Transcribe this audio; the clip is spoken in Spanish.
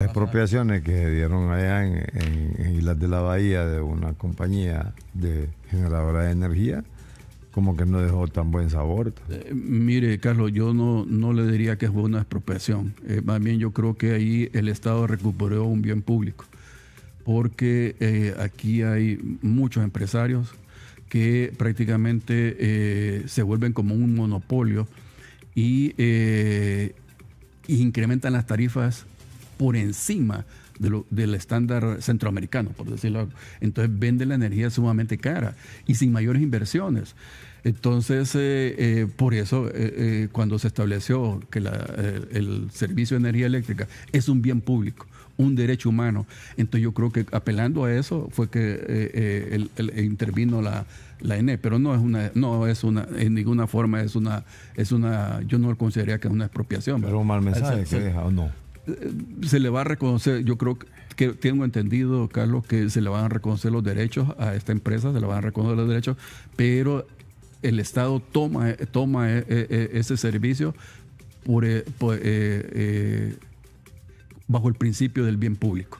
expropiaciones que se dieron allá en, en, Islas de la Bahía de una compañía de generadora de energía, como que no dejó tan buen sabor. Eh, mire, Carlos, yo no, no le diría que fue una expropiación. Eh, más bien yo creo que ahí el Estado recuperó un bien público, porque eh, aquí hay muchos empresarios que prácticamente se vuelven como un monopolio y incrementan las tarifas por encima del estándar centroamericano, por decirlo. Entonces vende la energía sumamente cara y sin mayores inversiones. Entonces, eh, eh, por eso, eh, cuando se estableció que el servicio de energía eléctrica es un bien público, un derecho humano, entonces yo creo que apelando a eso fue que intervino la, la ENE, pero no es una, no es una, en ninguna forma es una, es una, yo no lo consideraría que es una expropiación. Pero un mal mensaje que deja o no se le va a reconocer, yo creo que tengo entendido, Carlos, que se le van a reconocer los derechos a esta empresa, se le van a reconocer los derechos, pero el Estado toma, toma eh, eh, ese servicio eh, bajo el principio del bien público.